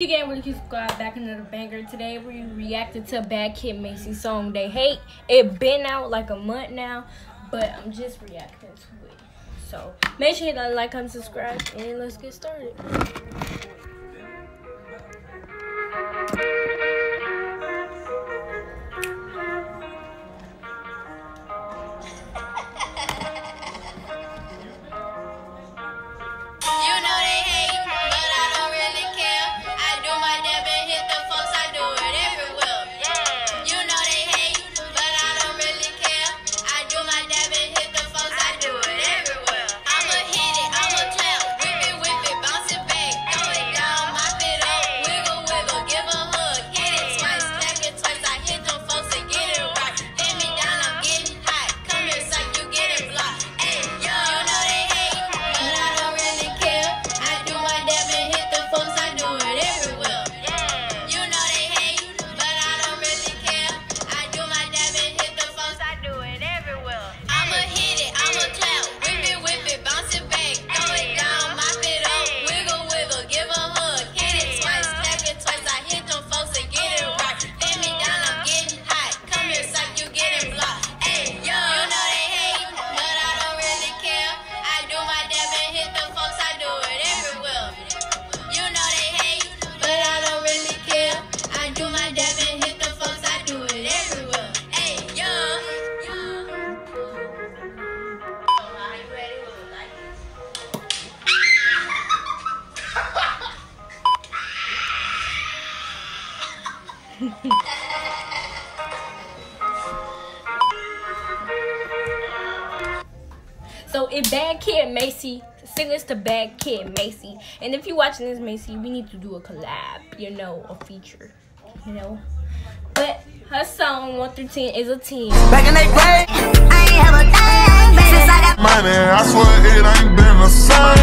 Again, with the Squad back another banger. Today we reacted to Bad Kid Macei song They Hate. It been out like a month now, but I'm just reacting to it. So make sure you like, comment, subscribe, and let's get started. so if Bad Kid Macei, sing this to Bad Kid Macei. And if you're watching this Macei, we need to do a collab, you know, a feature, you know. But her song 1 through 10 is a 10. Back in that grade, I ain't have a thing, since I got money. I swear it ain't been the same.